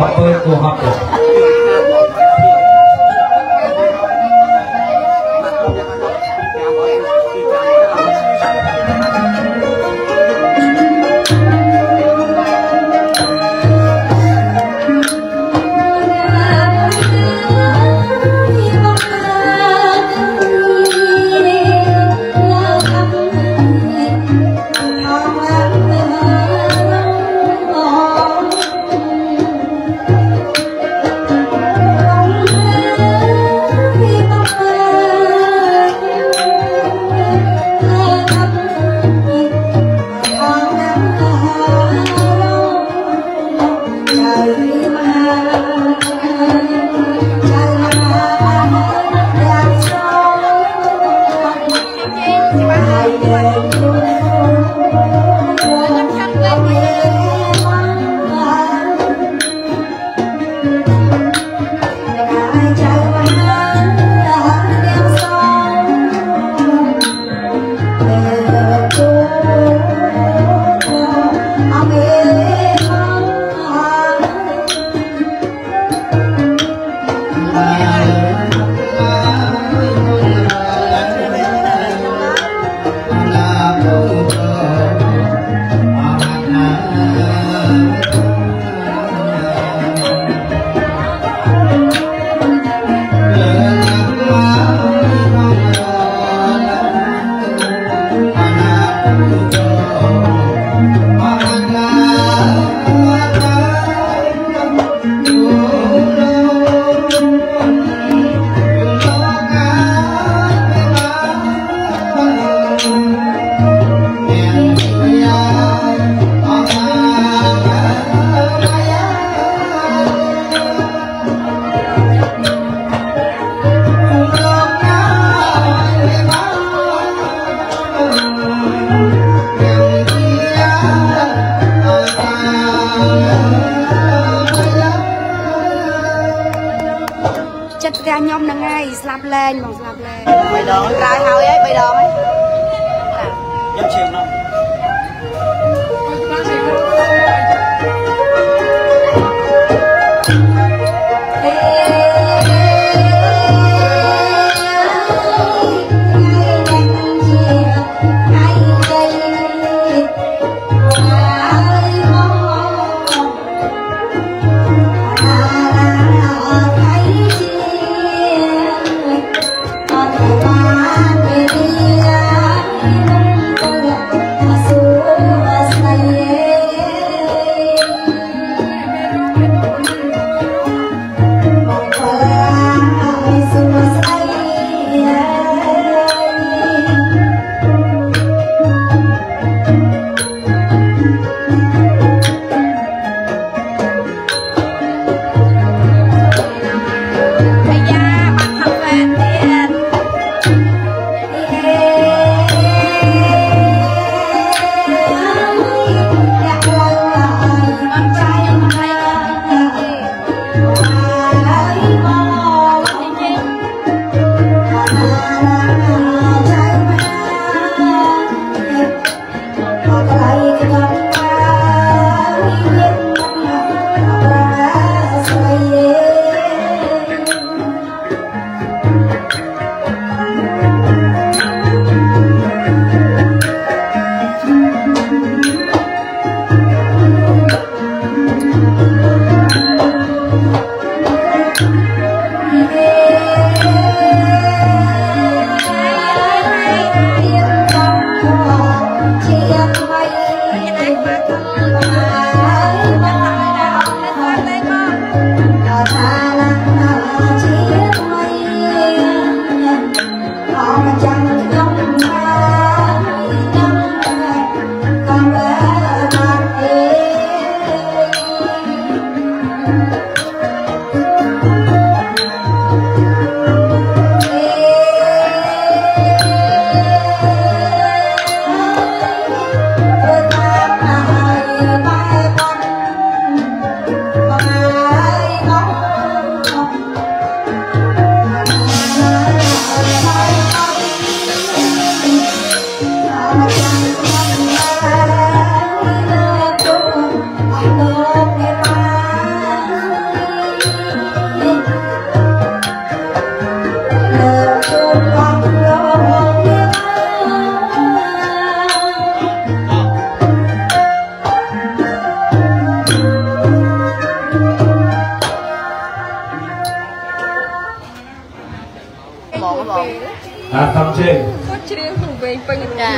អត់ពើ ខ្ញុំហ្នឹងហើយស្លាប់លែងមកស្លាប់លែងបីដងក្រោយហើយហើយបីដងហើយខ្ញុំឈាមនោះ បាទសំជើងគាត់ច្រៀងព្រោះវែងពេញចា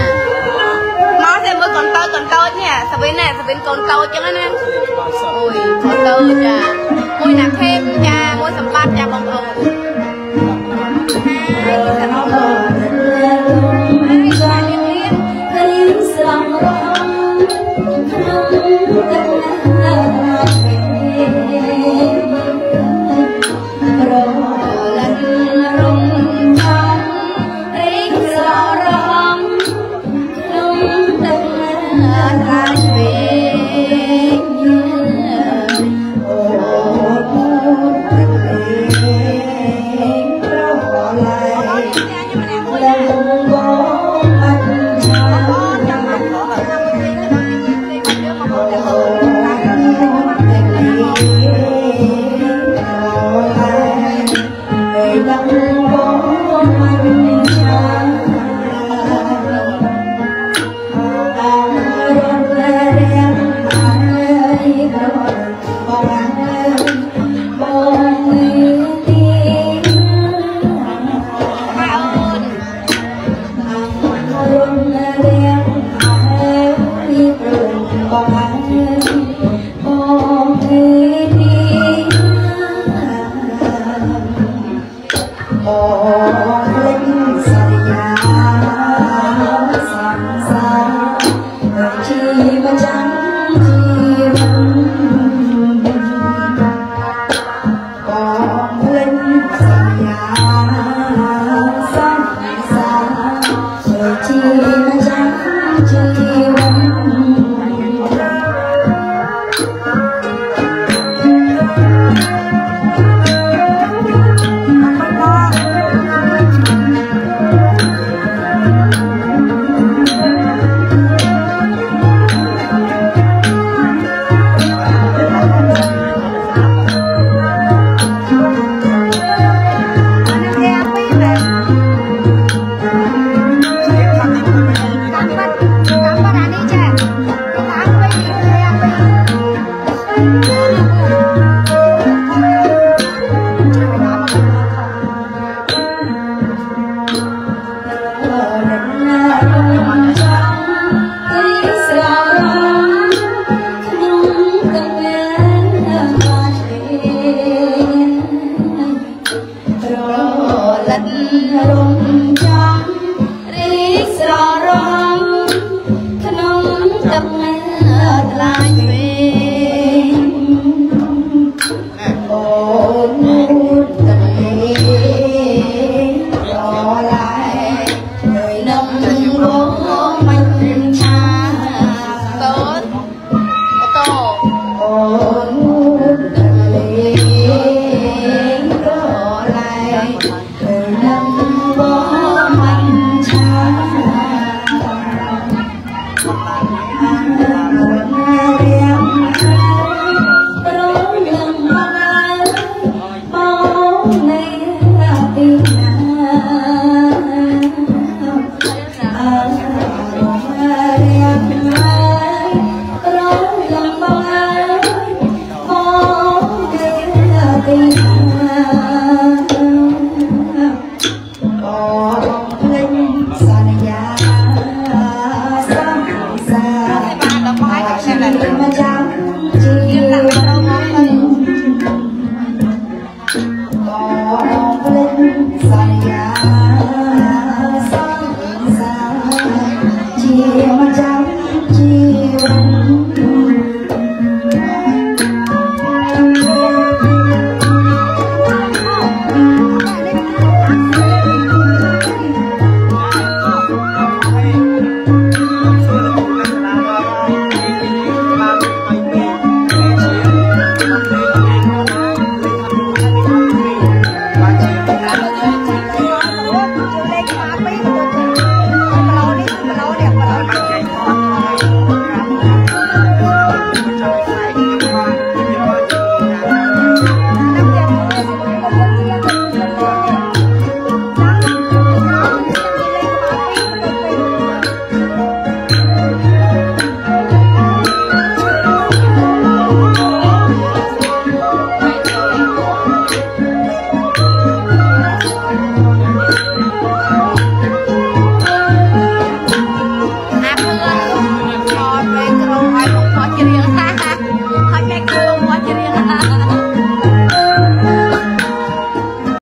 មកតែមើលកូនតូចកូនតូចនេះសវិននេះសវិនកូនតូចចឹងណាច្បាស់សោះអូយកូនតូចចាមួយណាខេមចាមួយសម្បត្តិចាបងប្អូន 啊。